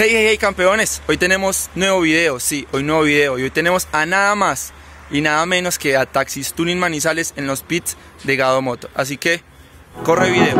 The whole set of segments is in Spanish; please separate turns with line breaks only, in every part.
Hey, hey, hey, campeones. Hoy tenemos nuevo video, sí, hoy nuevo video. Y hoy tenemos a nada más y nada menos que a Taxis Tuning Manizales en los pits de Gado Moto. Así que, corre video.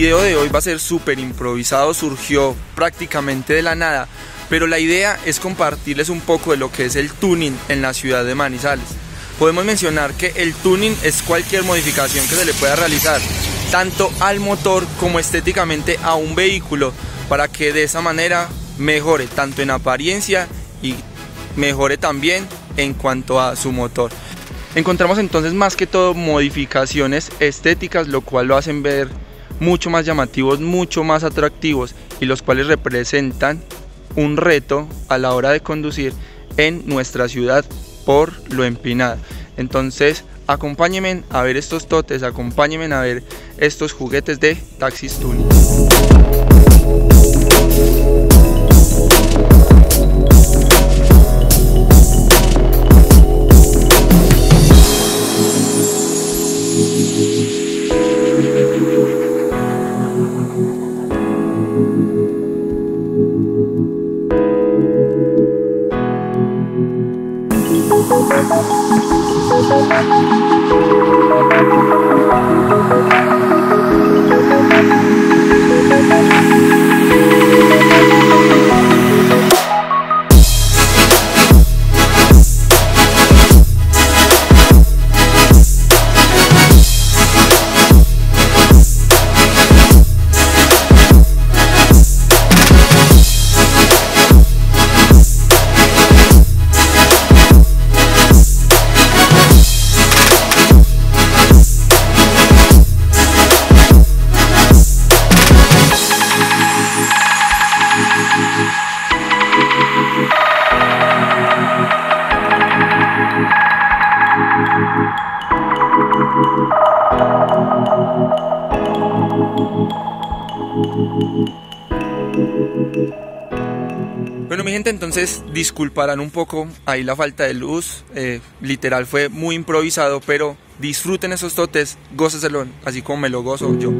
Video de hoy va a ser súper improvisado, surgió prácticamente de la nada, pero la idea es compartirles un poco de lo que es el tuning en la ciudad de Manizales. Podemos mencionar que el tuning es cualquier modificación que se le pueda realizar, tanto al motor como estéticamente a un vehículo, para que de esa manera mejore tanto en apariencia y mejore también en cuanto a su motor. Encontramos entonces más que todo modificaciones estéticas, lo cual lo hacen ver mucho más llamativos, mucho más atractivos y los cuales representan un reto a la hora de conducir en nuestra ciudad por lo empinada. Entonces, acompáñenme a ver estos totes, acompáñenme a ver estos juguetes de Taxis Tuning. Thank you. Bueno mi gente, entonces disculparán un poco ahí la falta de luz, eh, literal fue muy improvisado, pero disfruten esos totes, góceselo, así como me lo gozo yo.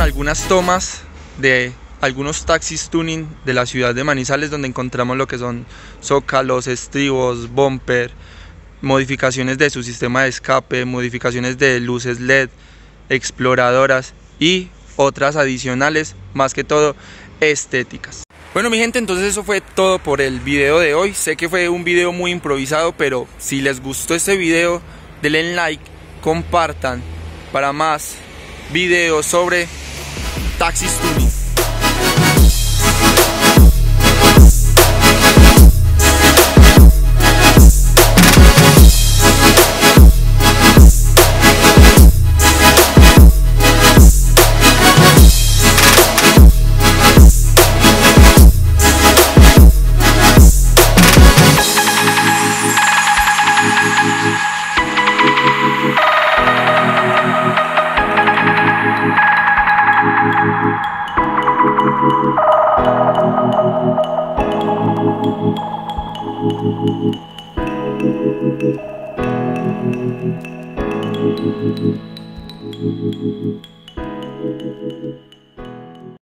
Algunas tomas de algunos taxis tuning de la ciudad de Manizales donde encontramos lo que son zócalos, estribos, bumper, modificaciones de su sistema de escape, modificaciones de luces LED, exploradoras y otras adicionales, más que todo estéticas. Bueno mi gente, entonces eso fue todo por el video de hoy. Sé que fue un video muy improvisado, pero si les gustó este video, denle like, compartan para más videos sobre taxis
Thank you.